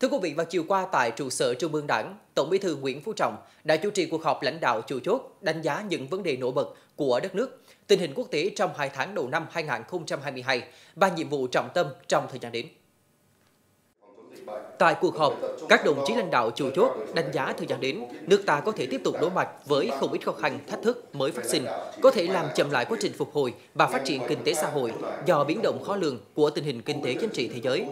Thưa quý vị, vào chiều qua tại trụ sở Trung ương Đảng, Tổng Bí thư Nguyễn Phú Trọng đã chủ trì cuộc họp lãnh đạo chủ chốt đánh giá những vấn đề nổi bật của đất nước, tình hình quốc tế trong hai tháng đầu năm 2022 và nhiệm vụ trọng tâm trong thời gian đến. Tại cuộc họp, các đồng chí lãnh đạo chủ chốt đánh giá thời gian đến, nước ta có thể tiếp tục đối mặt với không ít khó khăn, thách thức mới phát sinh, có thể làm chậm lại quá trình phục hồi và phát triển kinh tế xã hội do biến động khó lường của tình hình kinh tế chính trị thế giới.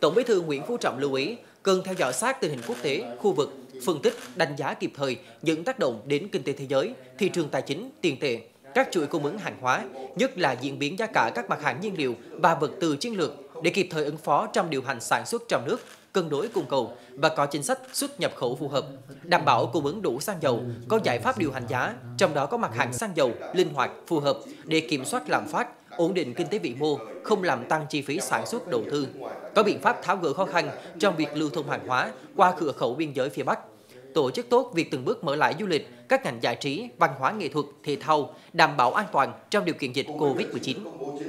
Tổng Bí thư Nguyễn Phú Trọng lưu ý cần theo dõi sát tình hình quốc tế, khu vực, phân tích, đánh giá kịp thời những tác động đến kinh tế thế giới, thị trường tài chính, tiền tệ, các chuỗi cung ứng hàng hóa, nhất là diễn biến giá cả các mặt hàng nhiên liệu và vật tư chiến lược để kịp thời ứng phó trong điều hành sản xuất trong nước, cân đối cung cầu và có chính sách xuất nhập khẩu phù hợp, đảm bảo cung ứng đủ xăng dầu, có giải pháp điều hành giá, trong đó có mặt hàng xăng dầu linh hoạt, phù hợp để kiểm soát lạm phát, ổn định kinh tế vĩ mô, không làm tăng chi phí sản xuất đầu tư, có biện pháp tháo gỡ khó khăn trong việc lưu thông hàng hóa qua cửa khẩu biên giới phía Bắc, tổ chức tốt việc từng bước mở lại du lịch, các ngành giải trí, văn hóa nghệ thuật, thể thao, đảm bảo an toàn trong điều kiện dịch COVID-19,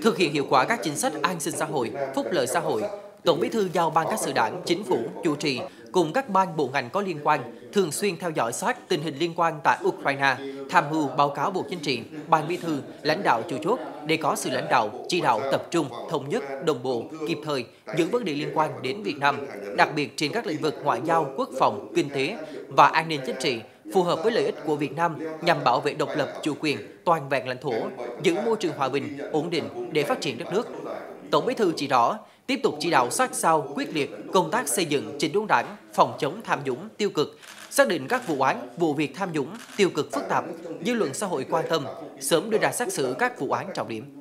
thực hiện hiệu quả các chính sách an sinh xã hội, phúc lợi xã hội, Tổng Bí thư giao ban các sự đảng, chính phủ chủ trì cùng các ban bộ ngành có liên quan thường xuyên theo dõi sát tình hình liên quan tại Ukraine, tham mưu báo cáo Bộ Chính trị, Ban Bí thư, lãnh đạo chủ chốt để có sự lãnh đạo, chỉ đạo tập trung, thống nhất, đồng bộ, kịp thời những vấn đề liên quan đến Việt Nam, đặc biệt trên các lĩnh vực ngoại giao, quốc phòng, kinh tế và an ninh chính trị, phù hợp với lợi ích của Việt Nam nhằm bảo vệ độc lập, chủ quyền, toàn vẹn lãnh thổ, giữ môi trường hòa bình, ổn định để phát triển đất nước. Tổng Bí thư chỉ rõ, tiếp tục chỉ đạo sát sao, quyết liệt công tác xây dựng chỉnh đốn đảng, phòng chống tham nhũng tiêu cực, xác định các vụ án, vụ việc tham nhũng tiêu cực phức tạp, dư luận xã hội quan tâm, sớm đưa ra xét xử các vụ án trọng điểm.